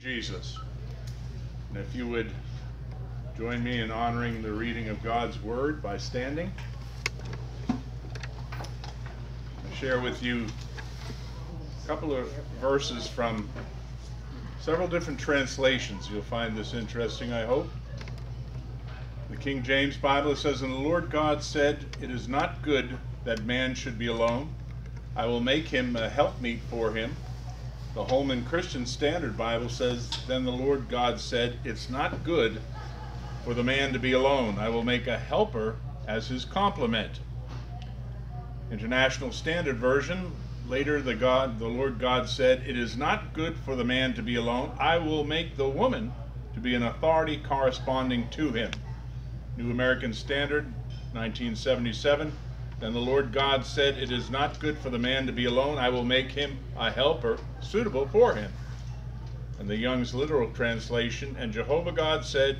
Jesus. And if you would join me in honoring the reading of God's Word by standing. I share with you a couple of verses from several different translations. You'll find this interesting, I hope. The King James Bible says, And the Lord God said, It is not good that man should be alone. I will make him a helpmeet for him. The Holman Christian Standard Bible says, Then the Lord God said, It's not good for the man to be alone. I will make a helper as his complement. International Standard Version, later the God, the Lord God said, It is not good for the man to be alone. I will make the woman to be an authority corresponding to him. New American Standard, 1977. Then the Lord God said, It is not good for the man to be alone. I will make him a helper suitable for him. And the Young's literal translation, And Jehovah God said,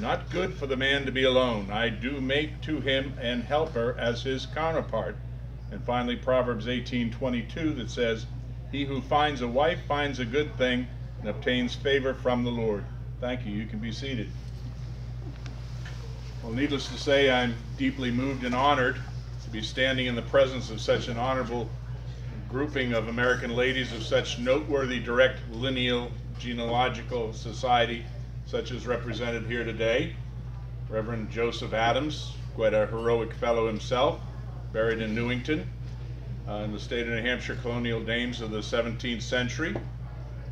Not good for the man to be alone. I do make to him an helper as his counterpart. And finally, Proverbs 18:22 that says, He who finds a wife finds a good thing and obtains favor from the Lord. Thank you. You can be seated. Well, needless to say, I'm deeply moved and honored to be standing in the presence of such an honorable grouping of American ladies of such noteworthy direct lineal genealogical society, such as represented here today. Reverend Joseph Adams, quite a heroic fellow himself, buried in Newington, uh, in the state of New Hampshire, colonial dames of the 17th century,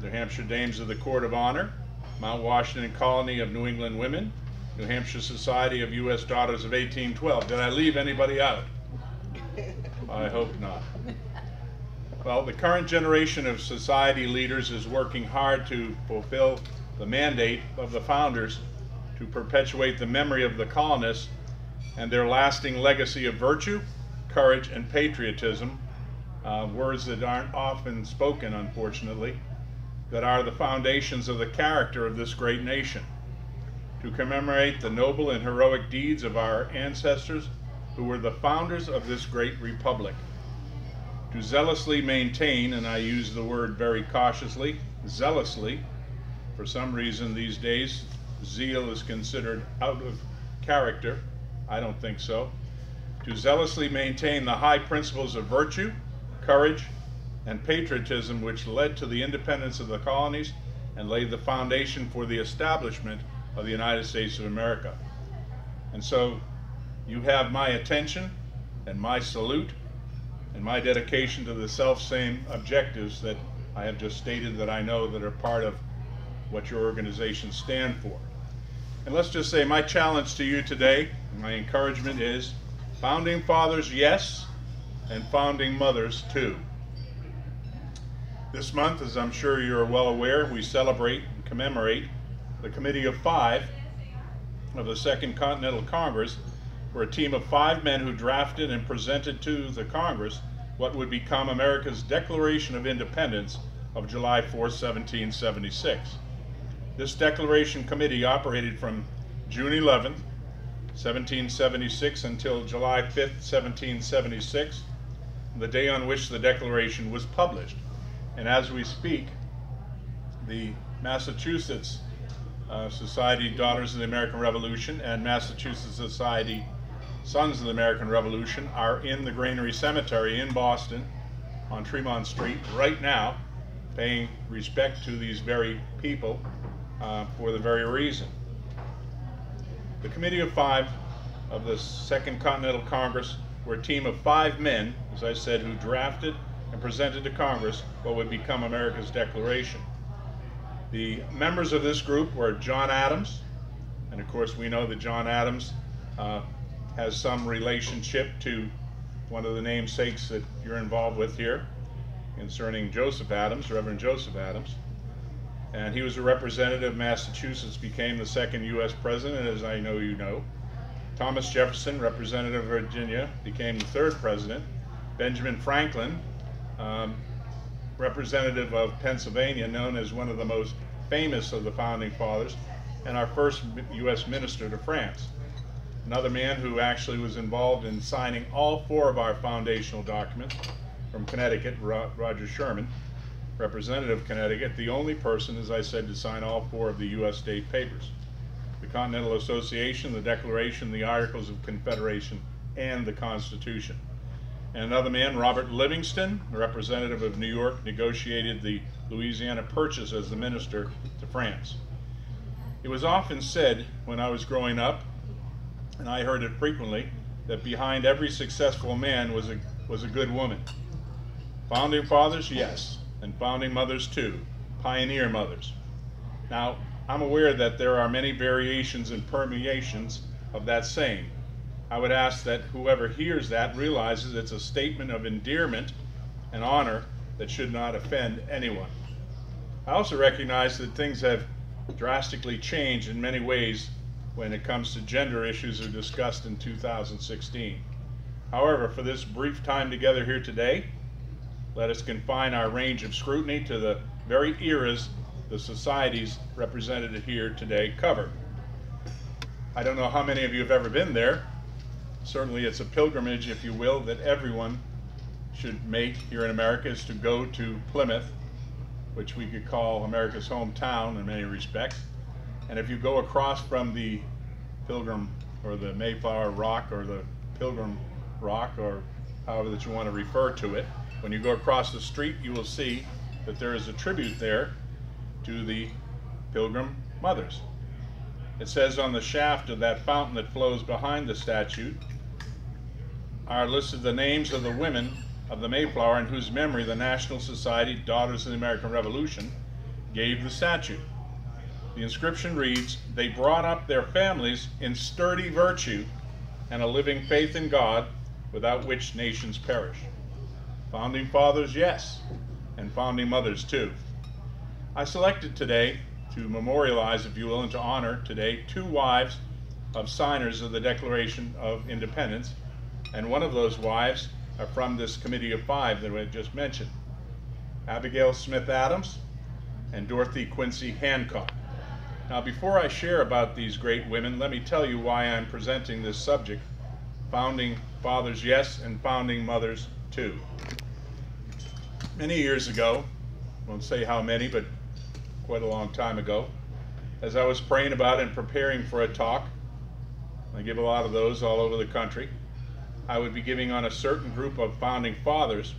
New Hampshire dames of the Court of Honor, Mount Washington Colony of New England Women, New Hampshire Society of U.S. Daughters of 1812. Did I leave anybody out? I hope not. Well, the current generation of society leaders is working hard to fulfill the mandate of the founders to perpetuate the memory of the colonists and their lasting legacy of virtue, courage, and patriotism, uh, words that aren't often spoken, unfortunately, that are the foundations of the character of this great nation to commemorate the noble and heroic deeds of our ancestors who were the founders of this great republic. To zealously maintain, and I use the word very cautiously, zealously, for some reason these days, zeal is considered out of character. I don't think so. To zealously maintain the high principles of virtue, courage, and patriotism which led to the independence of the colonies and laid the foundation for the establishment of the United States of America. And so you have my attention and my salute and my dedication to the self-same objectives that I have just stated that I know that are part of what your organizations stand for. And let's just say my challenge to you today, my encouragement is founding fathers, yes, and founding mothers, too. This month, as I'm sure you're well aware, we celebrate and commemorate the Committee of Five of the Second Continental Congress were a team of five men who drafted and presented to the Congress what would become America's Declaration of Independence of July 4, 1776. This Declaration Committee operated from June 11, 1776 until July 5, 1776, the day on which the Declaration was published. And as we speak, the Massachusetts uh, Society Daughters of the American Revolution and Massachusetts Society Sons of the American Revolution are in the Granary Cemetery in Boston on Tremont Street right now, paying respect to these very people uh, for the very reason. The Committee of Five of the Second Continental Congress were a team of five men, as I said, who drafted and presented to Congress what would become America's Declaration. The members of this group were John Adams, and of course we know that John Adams uh, has some relationship to one of the namesakes that you're involved with here concerning Joseph Adams, Reverend Joseph Adams. And he was a representative of Massachusetts, became the second U.S. president, as I know you know. Thomas Jefferson, representative of Virginia, became the third president. Benjamin Franklin, um, representative of Pennsylvania, known as one of the most famous of the founding fathers, and our first U.S. minister to France. Another man who actually was involved in signing all four of our foundational documents from Connecticut, Roger Sherman. representative of Connecticut, the only person, as I said, to sign all four of the U.S. state papers the Continental Association, the Declaration, the Articles of Confederation, and the Constitution. And another man, Robert Livingston, representative of New York, negotiated the Louisiana Purchase as the minister to France. It was often said when I was growing up, and I heard it frequently, that behind every successful man was a, was a good woman. Founding fathers, yes, and founding mothers too, pioneer mothers. Now, I'm aware that there are many variations and permeations of that saying. I would ask that whoever hears that realizes it's a statement of endearment and honor that should not offend anyone. I also recognize that things have drastically changed in many ways when it comes to gender issues are discussed in 2016. However, for this brief time together here today, let us confine our range of scrutiny to the very eras the societies represented here today cover. I don't know how many of you have ever been there. Certainly it's a pilgrimage, if you will, that everyone should make here in America is to go to Plymouth, which we could call America's hometown in many respects. And if you go across from the Pilgrim or the Mayflower Rock or the Pilgrim Rock or however that you want to refer to it, when you go across the street, you will see that there is a tribute there to the Pilgrim Mothers. It says on the shaft of that fountain that flows behind the statue are listed the names of the women of the Mayflower in whose memory the National Society Daughters of the American Revolution gave the statue. The inscription reads, They brought up their families in sturdy virtue and a living faith in God, without which nations perish. Founding fathers, yes, and founding mothers too. I selected today to memorialize, if you will, and to honor today two wives of signers of the Declaration of Independence, and one of those wives are from this committee of five that I just mentioned Abigail Smith Adams and Dorothy Quincy Hancock. Now, before I share about these great women, let me tell you why I'm presenting this subject founding fathers, yes, and founding mothers, too. Many years ago, won't say how many, but quite a long time ago. As I was praying about and preparing for a talk, I give a lot of those all over the country, I would be giving on a certain group of founding fathers,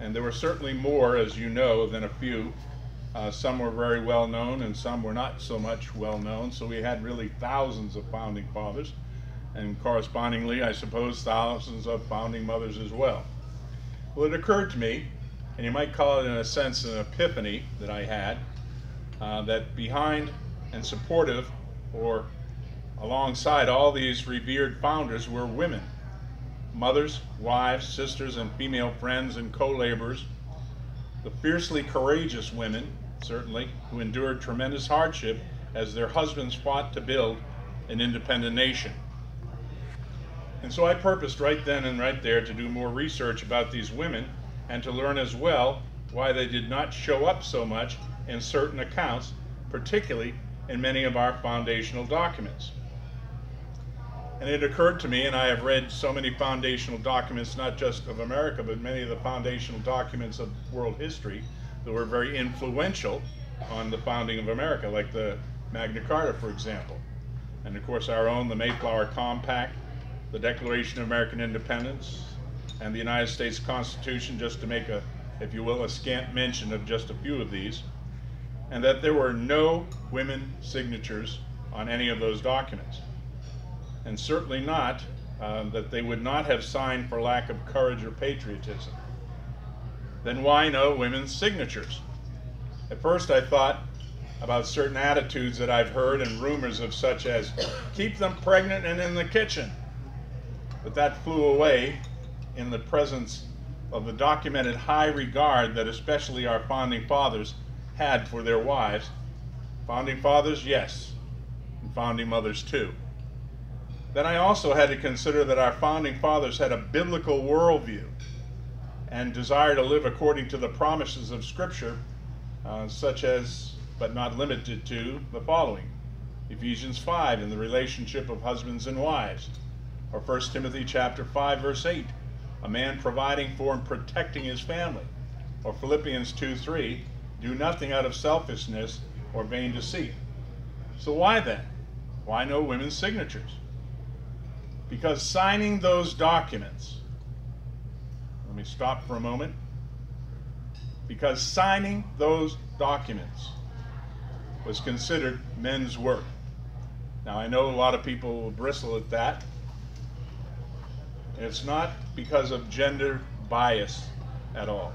and there were certainly more, as you know, than a few. Uh, some were very well known and some were not so much well known, so we had really thousands of founding fathers, and correspondingly, I suppose, thousands of founding mothers as well. Well, it occurred to me, and you might call it in a sense an epiphany that I had, uh, that behind and supportive or alongside all these revered founders were women mothers, wives, sisters, and female friends and co laborers. The fiercely courageous women, certainly, who endured tremendous hardship as their husbands fought to build an independent nation. And so I purposed right then and right there to do more research about these women and to learn as well why they did not show up so much in certain accounts, particularly in many of our foundational documents. And it occurred to me, and I have read so many foundational documents, not just of America, but many of the foundational documents of world history that were very influential on the founding of America, like the Magna Carta, for example. And of course, our own, the Mayflower Compact, the Declaration of American Independence, and the United States Constitution, just to make a, if you will, a scant mention of just a few of these and that there were no women signatures on any of those documents. And certainly not uh, that they would not have signed for lack of courage or patriotism. Then why no women's signatures? At first I thought about certain attitudes that I've heard and rumors of such as keep them pregnant and in the kitchen. But that flew away in the presence of the documented high regard that especially our founding fathers had for their wives. Founding fathers, yes, and founding mothers too. Then I also had to consider that our founding fathers had a biblical worldview and desire to live according to the promises of Scripture, uh, such as, but not limited to, the following Ephesians 5 in the relationship of husbands and wives, or 1 Timothy chapter 5 verse 8, a man providing for and protecting his family, or Philippians 2 3, do nothing out of selfishness or vain deceit. So, why then? Why no women's signatures? Because signing those documents, stop for a moment. Because signing those documents was considered men's work. Now, I know a lot of people will bristle at that. It's not because of gender bias at all.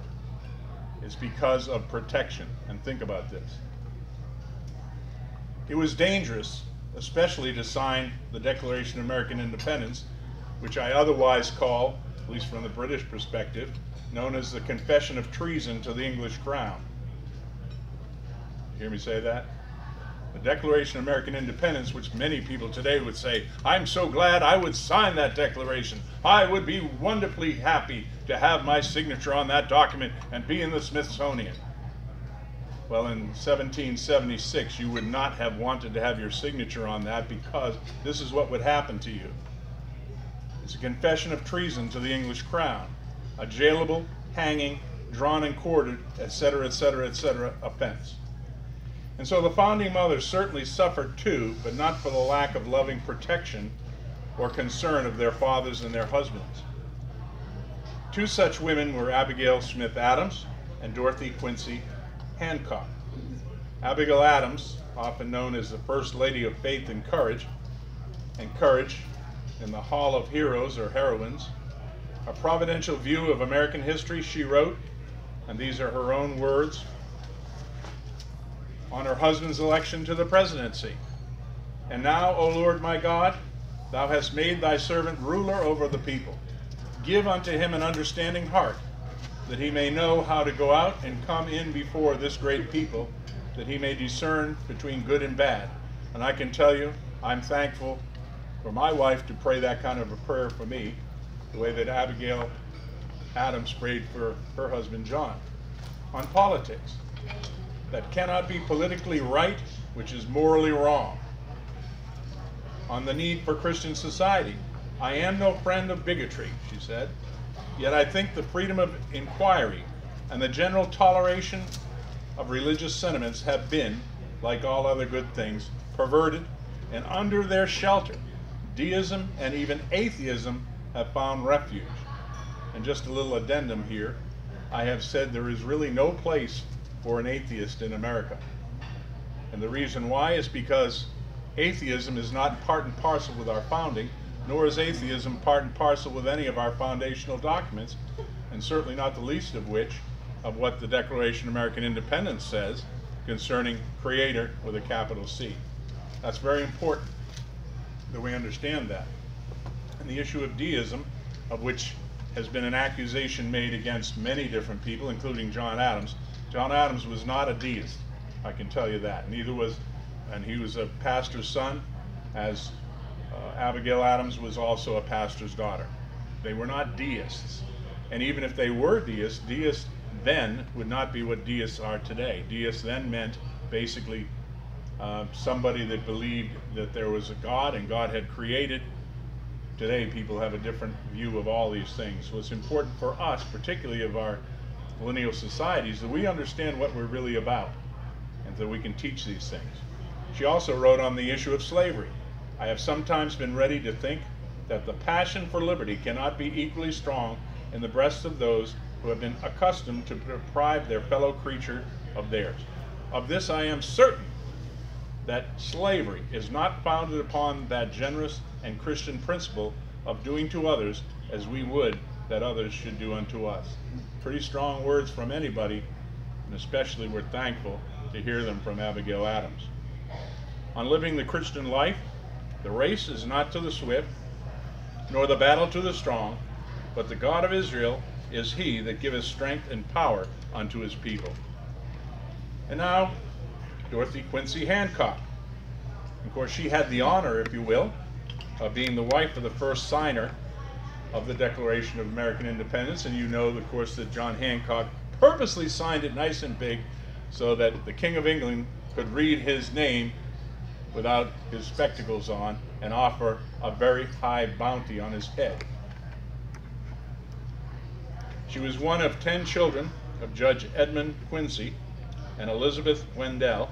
It's because of protection. And think about this. It was dangerous, especially to sign the Declaration of American Independence, which I otherwise call, at least from the British perspective, known as the Confession of Treason to the English Crown. You hear me say that? the Declaration of American Independence, which many people today would say, I'm so glad I would sign that declaration. I would be wonderfully happy to have my signature on that document and be in the Smithsonian. Well, in 1776, you would not have wanted to have your signature on that because this is what would happen to you. A confession of treason to the English crown, a jailable, hanging, drawn and quartered, etc., etc., etc. offense. And so the founding mothers certainly suffered too, but not for the lack of loving protection or concern of their fathers and their husbands. Two such women were Abigail Smith Adams and Dorothy Quincy Hancock. Abigail Adams, often known as the First Lady of Faith and Courage, and Courage in the Hall of Heroes or Heroines, a providential view of American history, she wrote, and these are her own words on her husband's election to the presidency. And now, O Lord my God, thou hast made thy servant ruler over the people. Give unto him an understanding heart, that he may know how to go out and come in before this great people, that he may discern between good and bad. And I can tell you, I'm thankful for my wife to pray that kind of a prayer for me, the way that Abigail Adams prayed for her husband John. On politics, that cannot be politically right, which is morally wrong. On the need for Christian society, I am no friend of bigotry, she said, yet I think the freedom of inquiry and the general toleration of religious sentiments have been, like all other good things, perverted, and under their shelter, deism and even atheism have found refuge. And just a little addendum here, I have said there is really no place for an atheist in America. And the reason why is because atheism is not part and parcel with our founding, nor is atheism part and parcel with any of our foundational documents, and certainly not the least of which of what the Declaration of American Independence says concerning Creator with a capital C. That's very important that we understand that. And the issue of deism, of which has been an accusation made against many different people, including John Adams, John Adams was not a deist, I can tell you that. Neither was, and he was a pastor's son, as uh, Abigail Adams was also a pastor's daughter. They were not deists. And even if they were deists, deists then would not be what deists are today. Deists then meant basically uh, somebody that believed that there was a God and God had created. Today, people have a different view of all these things. So it's important for us, particularly of our lineal societies that we understand what we're really about and that we can teach these things. She also wrote on the issue of slavery. I have sometimes been ready to think that the passion for liberty cannot be equally strong in the breasts of those who have been accustomed to deprive their fellow creature of theirs. Of this I am certain that slavery is not founded upon that generous and Christian principle of doing to others as we would that others should do unto us. Pretty strong words from anybody, and especially we're thankful to hear them from Abigail Adams. On living the Christian life, the race is not to the swift, nor the battle to the strong, but the God of Israel is he that giveth strength and power unto his people. And now, Dorothy Quincy Hancock. Of course, she had the honor, if you will, of being the wife of the first signer of the Declaration of American Independence, and you know, of course, that John Hancock purposely signed it nice and big so that the King of England could read his name without his spectacles on and offer a very high bounty on his head. She was one of ten children of Judge Edmund Quincy and Elizabeth Wendell.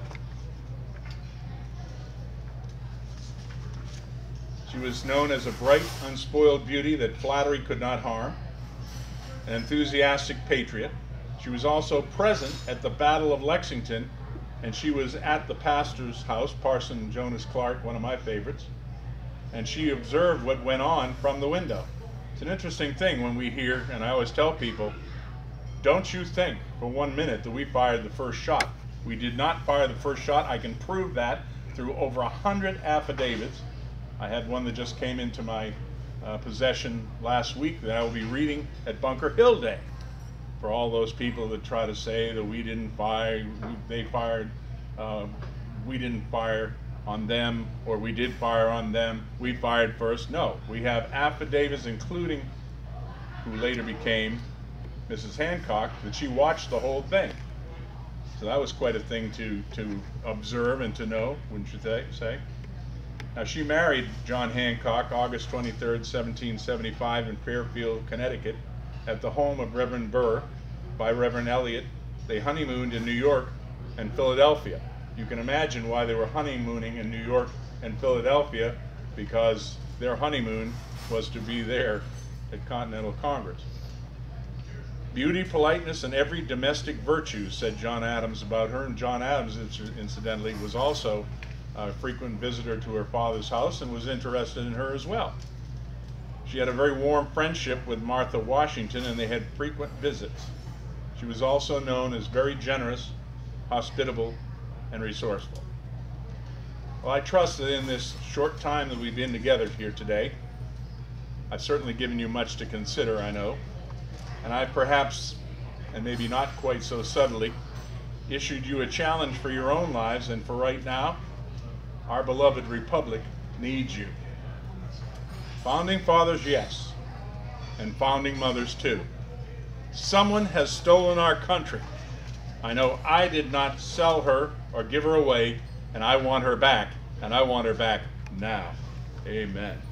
She was known as a bright, unspoiled beauty that flattery could not harm, an enthusiastic patriot. She was also present at the Battle of Lexington, and she was at the pastor's house, Parson Jonas Clark, one of my favorites, and she observed what went on from the window. It's an interesting thing when we hear, and I always tell people, don't you think for one minute that we fired the first shot. We did not fire the first shot. I can prove that through over a hundred affidavits. I had one that just came into my uh, possession last week that I will be reading at Bunker Hill Day for all those people that try to say that we didn't fire, they fired, uh, we didn't fire on them, or we did fire on them, we fired first. No, we have affidavits, including who later became Mrs. Hancock, that she watched the whole thing. So that was quite a thing to, to observe and to know, wouldn't you say? Now, she married John Hancock August 23, 1775, in Fairfield, Connecticut, at the home of Reverend Burr by Reverend Elliott. They honeymooned in New York and Philadelphia. You can imagine why they were honeymooning in New York and Philadelphia because their honeymoon was to be there at Continental Congress. Beauty, politeness, and every domestic virtue, said John Adams about her. And John Adams, incidentally, was also a frequent visitor to her father's house and was interested in her as well. She had a very warm friendship with Martha Washington, and they had frequent visits. She was also known as very generous, hospitable, and resourceful. Well, I trust that in this short time that we've been together here today, I've certainly given you much to consider, I know, and I perhaps, and maybe not quite so subtly, issued you a challenge for your own lives, and for right now, our beloved republic needs you. Founding fathers, yes, and founding mothers too. Someone has stolen our country. I know I did not sell her or give her away, and I want her back, and I want her back now. Amen.